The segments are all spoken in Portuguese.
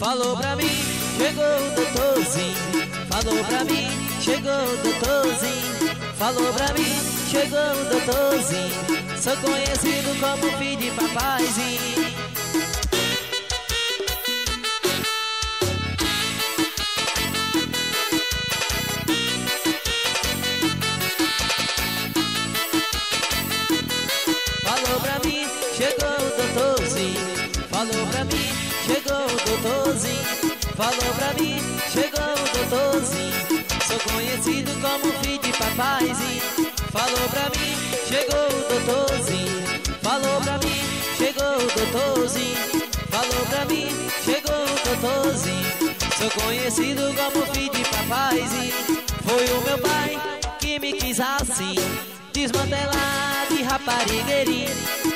Falou pra mim, chegou o doutorzinho. Falou pra mim, chegou o doutorzinho. Falou pra mim, chegou o doutorzinho. Sou conhecido como filho de papaizinho. Falou pra mim, chegou o doutorzinho. Falou pra mim, chegou. Falou pra mim, chegou o doutorzinho. Sou conhecido como filho de papaizinho. Falou pra mim, chegou o doutorzinho. Falou pra mim, chegou o doutorzinho. Falou pra mim, chegou o doutorzinho. Sou conhecido como filho de papaizinho. Foi o meu pai que me quis assim. Desmantelar de raparigueirinho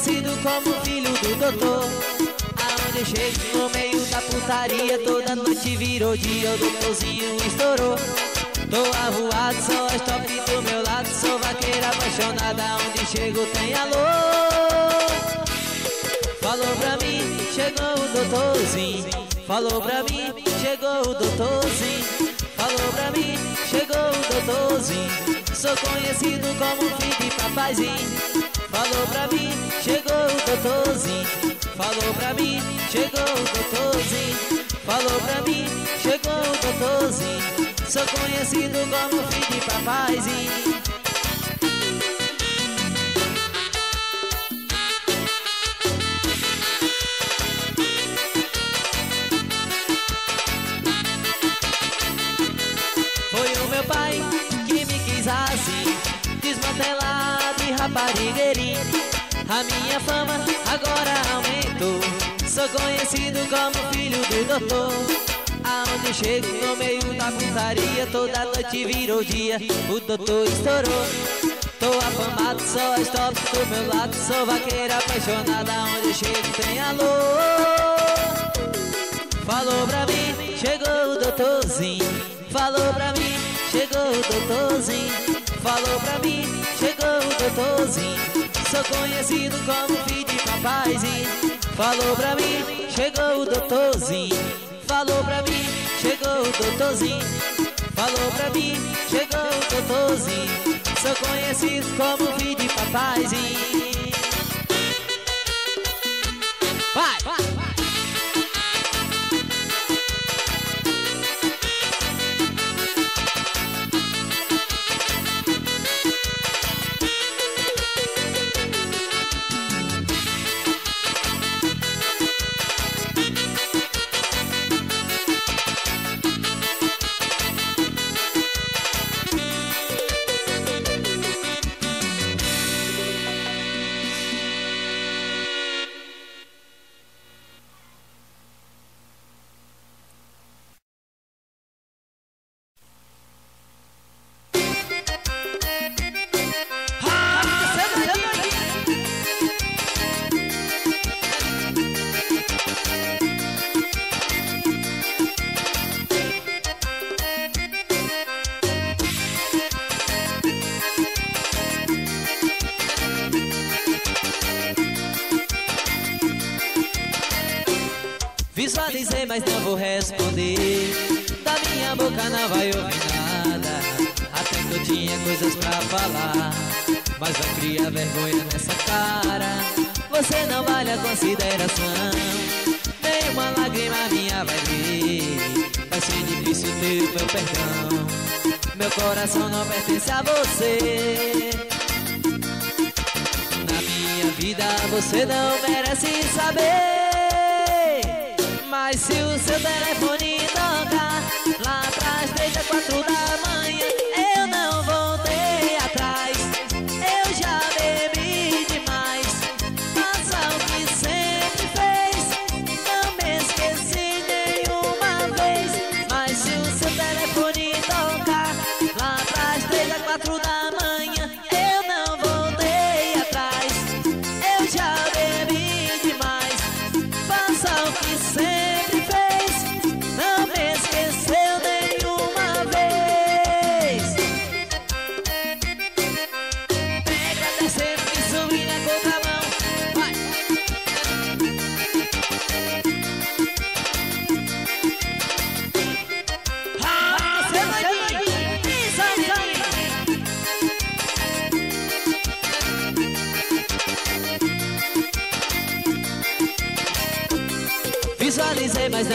conhecido como filho do doutor. Aonde eu chego no meio da putaria Toda noite virou dia, o doutorzinho estourou. Tô arruado, só as top do meu lado Sou vaqueira apaixonada, onde chego tem alô. Falou pra mim, chegou o doutorzinho. Falou pra mim, chegou o doutorzinho. Falou pra mim, chegou o doutorzinho. Sou conhecido como filho de papaizinho Falou pra mim, chegou o doutorzinho Falou pra mim, chegou o doutorzinho Falou pra mim, chegou o doutorzinho Sou conhecido como filho de papaizinho E raparigueirinho A minha fama agora aumentou. Sou conhecido como filho do doutor. Aonde chego no meio da putaria Toda noite virou dia. O doutor estourou. Tô afamado, só as top do meu lado. Sou vaqueira apaixonada Onde chego tem alô. Falou pra mim, chegou o doutorzinho. Falou pra mim, chegou o doutorzinho Falou pra mim, chegou o doutorzinho. Sou conhecido como filho de papaizinho Falou pra mim, chegou o doutorzinho. Falou pra mim, chegou o doutorzinho. Falou pra mim, chegou o doutorzinho. Sou conhecido como filho de papaizinho Vai! vai. Consideração. Nem uma lágrima minha vai ver. Vai ser difícil ter o meu perdão. Meu coração não pertence a você. Na minha vida você não merece saber. Mas se o seu telefone tocar Lá atrás desde as quatro da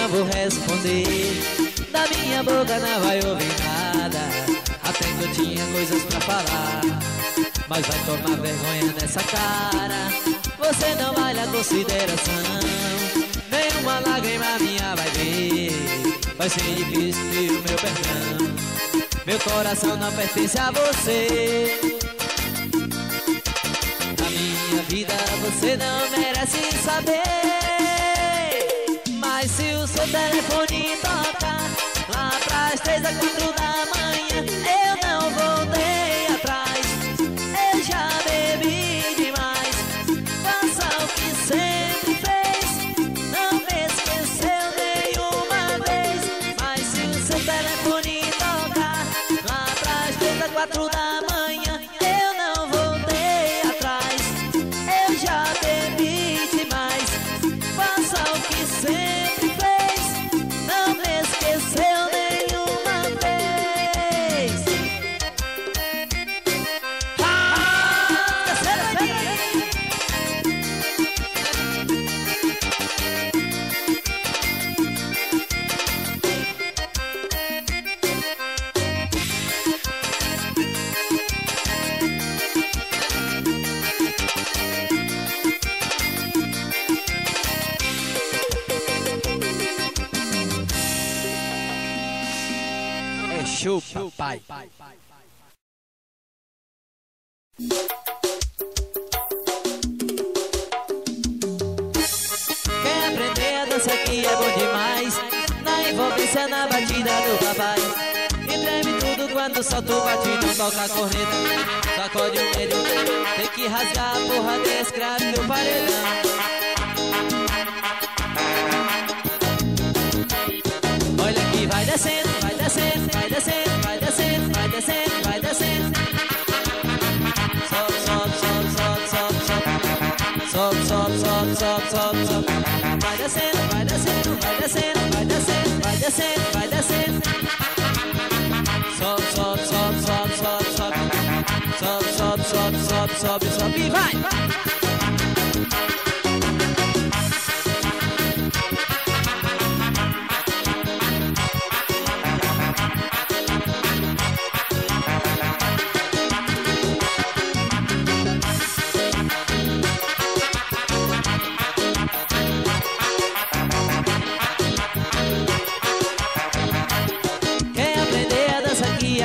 não vou responder. Da minha boca não vai ouvir nada. Até que eu tinha coisas pra falar. Mas vai tomar vergonha nessa cara. Você não vale a consideração. Nenhuma lágrima minha vai ver. Vai ser difícil ter o meu perdão. Meu coração não pertence a você. Na minha vida você não merece saber. Seu telefone tocar lá pras três a quatro da manhã, eu não voltei atrás. Eu já bebi demais. Faça o que sempre fez. Não me esqueceu nenhuma vez. Mas se o seu telefone tocar lá pras três a quatro da manhã, Envolvência, na batida do papai E treme tudo quando solta o batidão Toca a corneta, sacode o medo Tem que rasgar a porra desse cravo do paredão Olha que vai descendo, vai descendo, vai descendo, vai descendo, vai descendo, vai descendo. Sobe, sobe, sobe, sobe, sobe. Sobe, sobe, sobe, sobe, sobe, sobe. Vai descendo, vai descendo, vai descendo, vai descendo, vai descendo, vai descendo. Sobe, sobe, sobe, sobe, sobe, sobe. Sobe, sobe, sobe, sobe, sobe, sobe vai!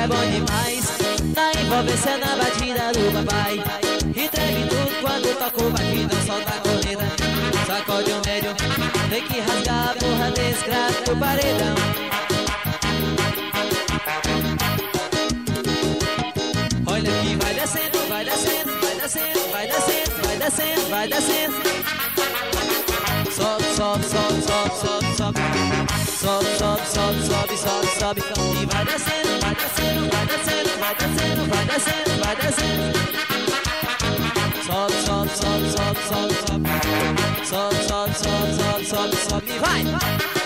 É bom demais. Na envolvência na batida do papai. E treme tudo quando toca o batidão Solta a corneta, sacode o médio Tem que rasgar a porra desse grave do paredão. Olha que vai descendo, vai descendo, vai descendo, vai descendo, vai descendo, vai descendo. Sobe, sobe, sobe, sobe, sobe, sobe Sobe, sobe, sobe, sobe, sobe, E vai descendo, vai descendo, vai descendo, vai descendo, vai descendo, vai descendo Sobe, sobe, sobe, sobe, sobe, sobe Sobe, sobe, sobe, sobe, sobe, sobe E vai! Quer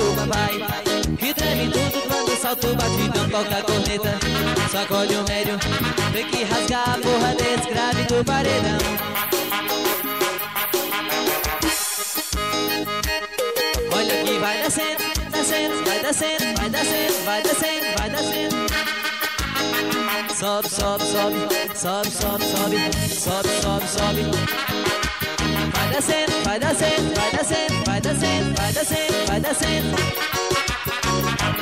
do papai Que treme tudo quando salta o batidão Toca a corneta, sacode o médio Tem que rasgar a porra desse grave do paredão. Olha que vai descendo, descendo, vai descendo, vai descendo, vai descendo, vai descendo. Sobe, sobe, sobe, sobe, sobe, sobe, sobe, sobe, sobe the sand, by the sand, by the sand, by the sand, by the sand, by the sand.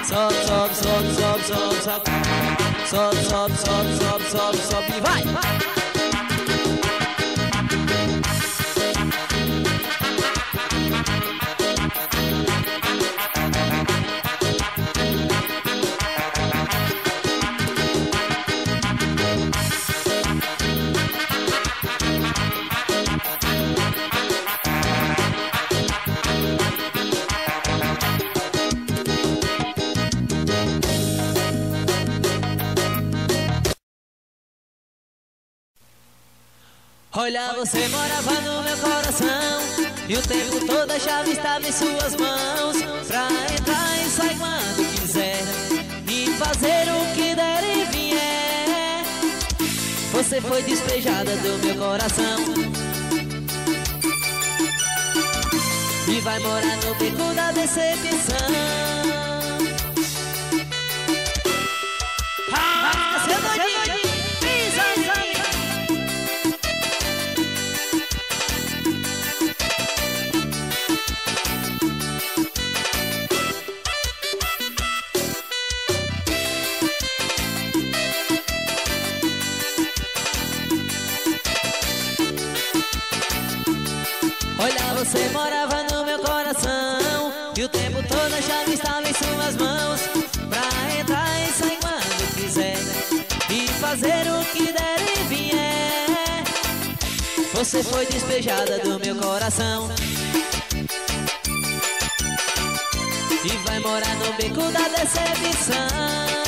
Sob, sob, sob, sob, sob, sob. Sob, sob, sob, sob, sob, sob, divide. Olha, você morava no meu coração E o tempo todo a chave estava em suas mãos. Pra entrar e sair quando quiser E fazer o que der e vier. Você foi despejada do meu coração. E vai morar no beco da decepção Você morava no meu coração E o tempo todo a chave estava em suas mãos. Pra entrar e sair quando quiser E fazer o que der e vier. Você foi despejada do meu coração. E vai morar no beco da decepção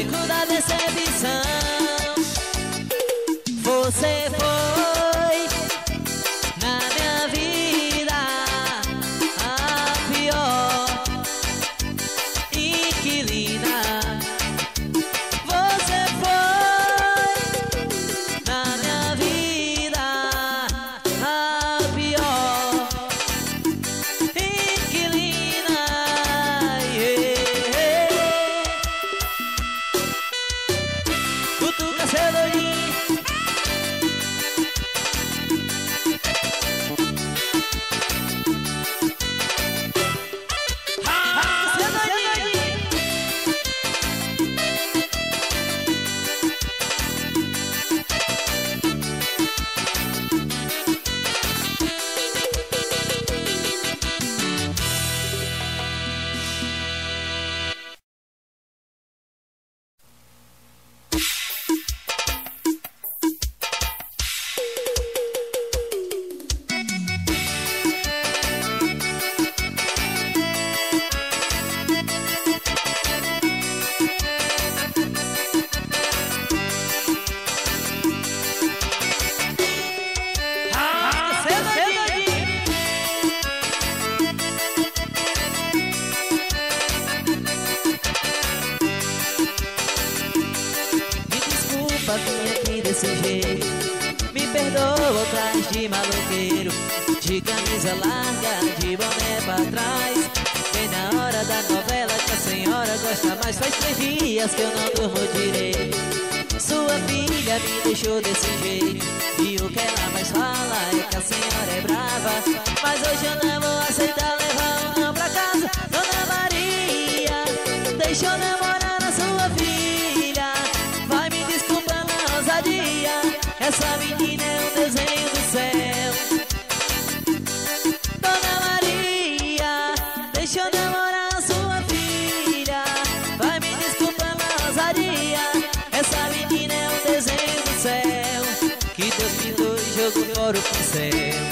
Bico da decepção aqui desse jeito. Me perdoa atrás de maloqueiro De camisa larga, de boné pra trás. Vem na hora da novela que a senhora gosta mais. Faz três dias que eu não durmo direito. Sua filha me deixou desse jeito. E o que ela mais fala é que a senhora é brava. Mas hoje eu não vou aceitar levar um não pra casa. Dona Maria, deixa eu namorar Essa menina é um desenho do céu. Dona Maria, deixa eu namorar sua filha. Vai me desculpar na ousadia. Essa menina é um desenho do céu. Que Deus pintou e jogou fora o pincel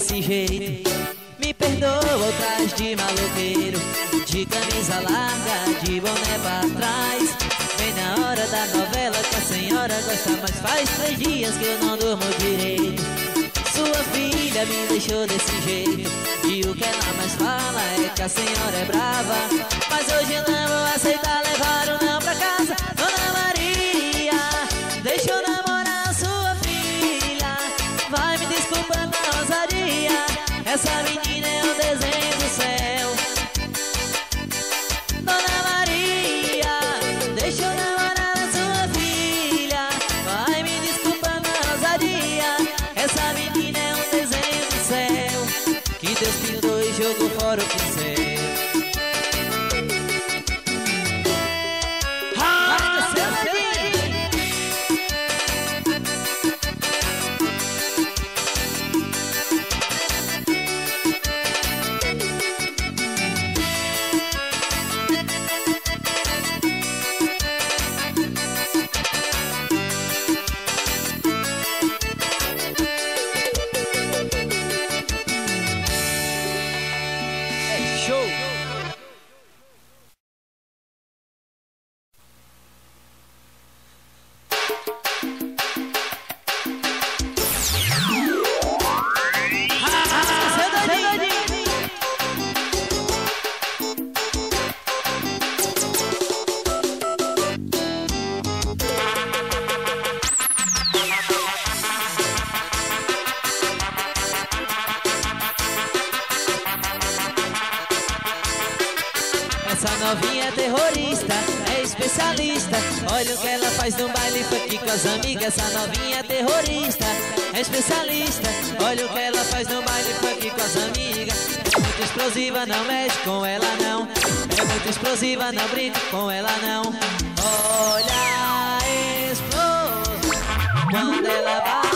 desse jeito. Me perdoa traje de maloqueiro De camisa larga, de boné pra trás. Vem na hora da novela que a senhora gosta Mas faz três dias que eu não durmo direito. Sua filha me deixou desse jeito E o que ela mais fala é que a senhora é brava. Mas hoje eu não vou aceitar levar o não pra casa Dona Maria, deixa eu namorar Essa menina é um desenho do céu. Dona Maria, deixa eu namorar a sua filha. Vai me desculpando a ousadia Essa menina é um desenho do céu. Que Deus pintou e jogou fora o pincel Essa novinha é terrorista, é especialista. Olha o que ela faz no baile funk com as amigas. Essa novinha é terrorista, é especialista. Olha o que ela faz no baile funk com as amigas. É muito explosiva, não mexe com ela não. É muito explosiva, não brinca com ela não. Olha a explosão quando ela bate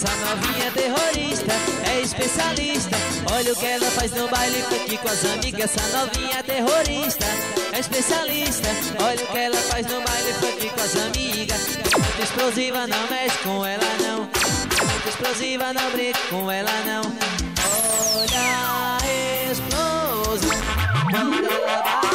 Essa novinha terrorista, é especialista. Olha o que ela faz no baile funk com as amigas. Essa novinha terrorista, é especialista. Olha o que ela faz no baile funk com as amigas. Muito explosiva, não mexe com ela não. Muito explosiva, não brinca com ela não. Olha a explosão quando ela bate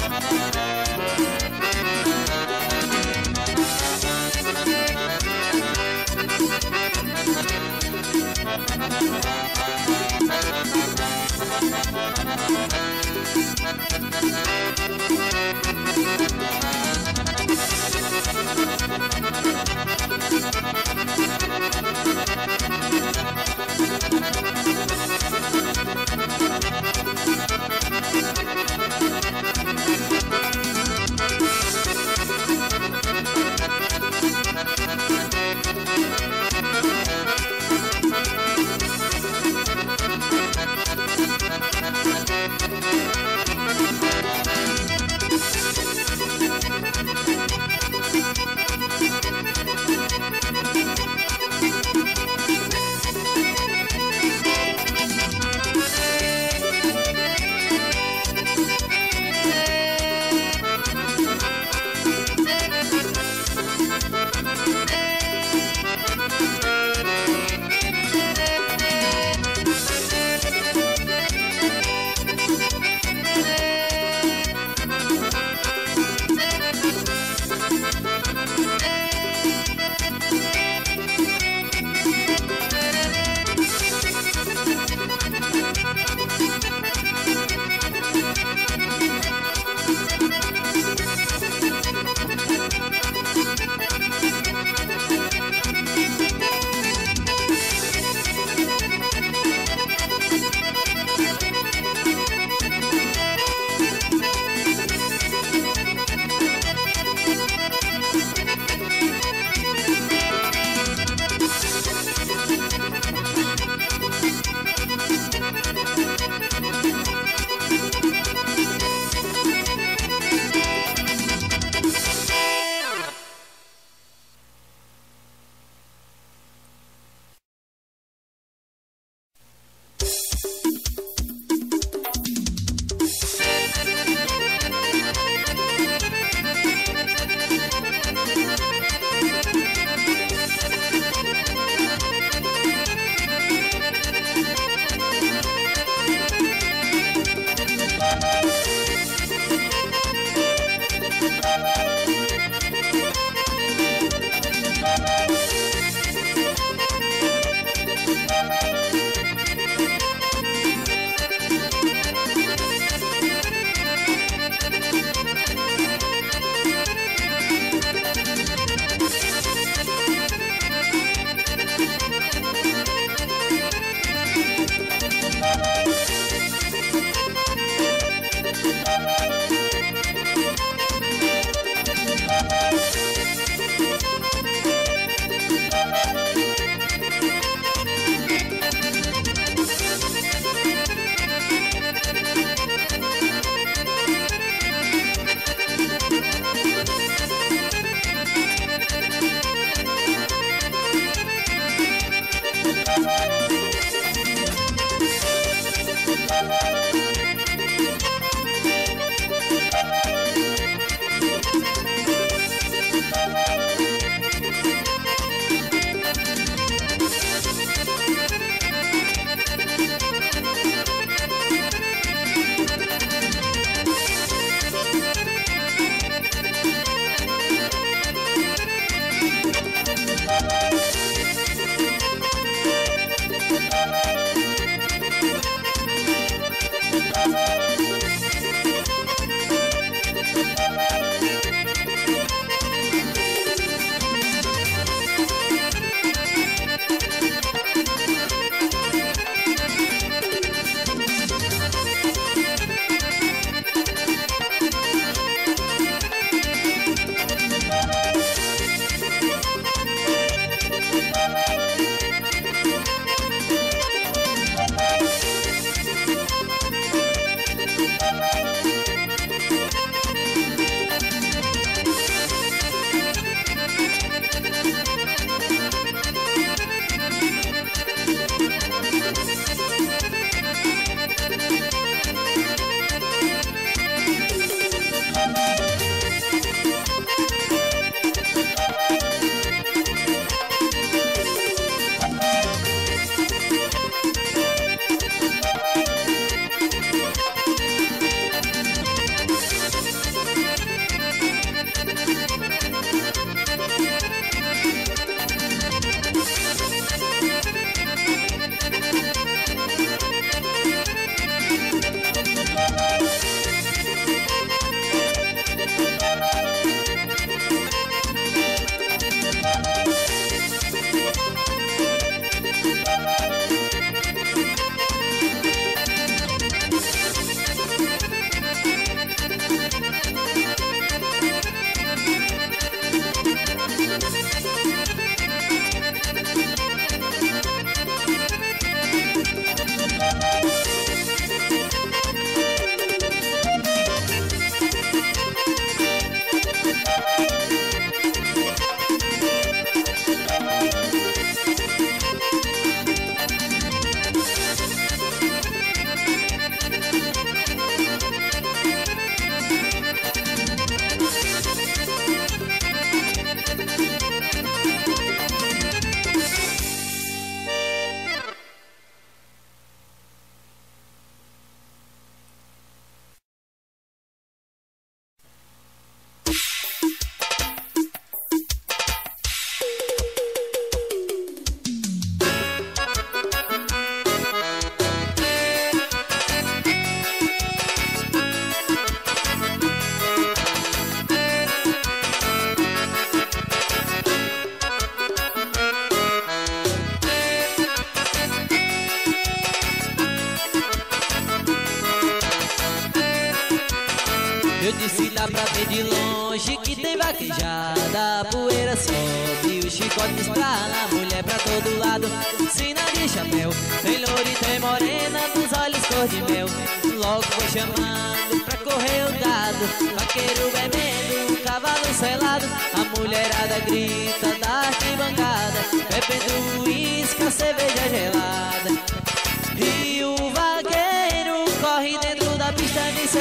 Música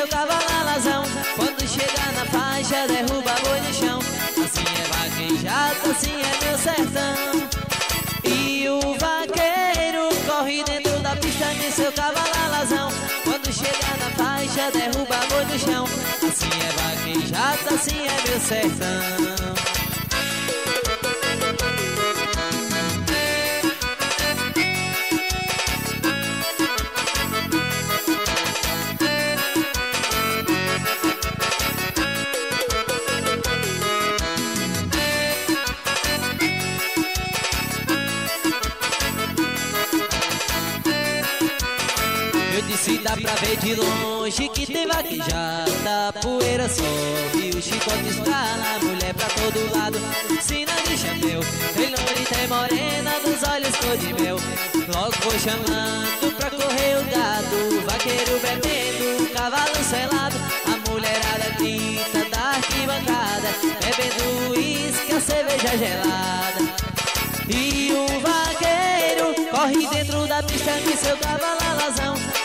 seu cavalo alazão Quando chega na faixa derruba boi no chão. Assim é vaquejado, assim é meu sertão. E o vaqueiro corre dentro da pista de seu cavalo alazão Quando chega na faixa derruba boi no chão. Assim é vaquejado, assim é meu sertão Pra ver de longe que tem vaquejada Poeira sobe, o chicote estrala Mulher pra todo lado, sina de chapéu Tem loura tem morena, dos olhos cor de mel. Logo vou chamando pra correr o gado Vaqueiro bebendo, cavalo selado. A mulherada grita da arquibancada Bebendo uísque, a cerveja gelada. E o vaqueiro corre dentro da pista de seu cavalo alazão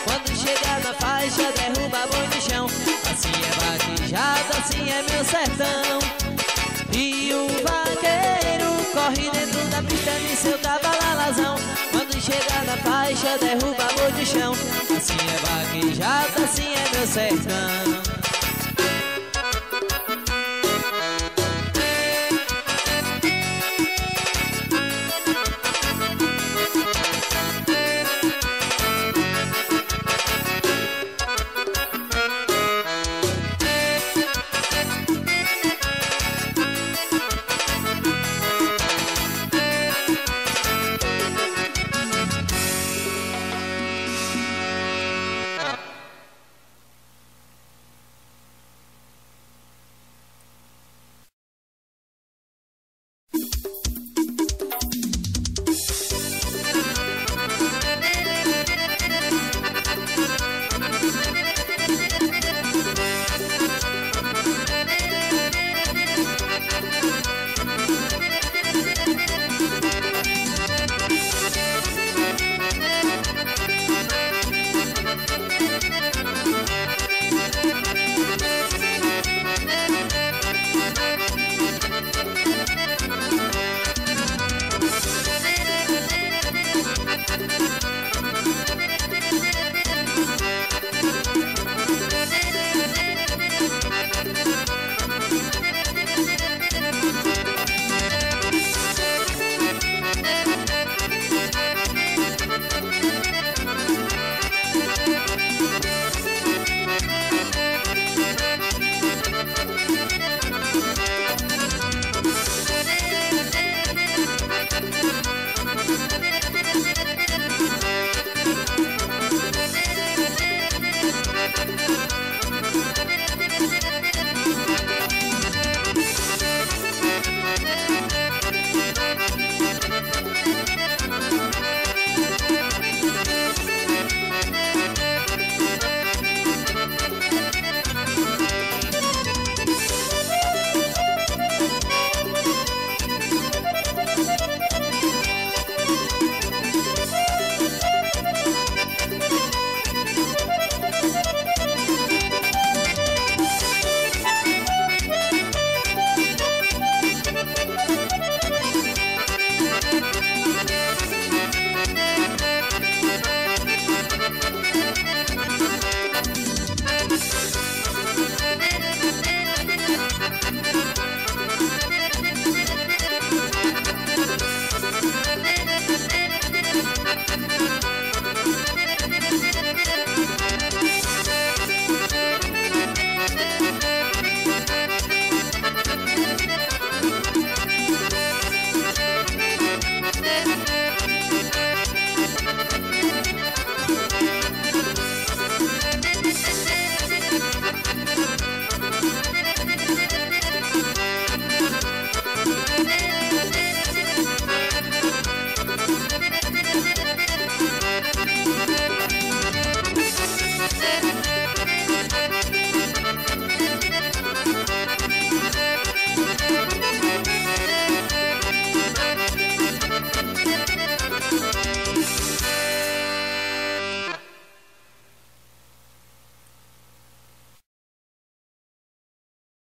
chega na faixa, derruba boi no chão. Assim é vaquejado, assim é meu sertão. E o vaqueiro corre dentro da pista de seu cavalo alazão Quando chega na faixa, derruba boi no chão. Assim é vaquejado, assim é meu sertão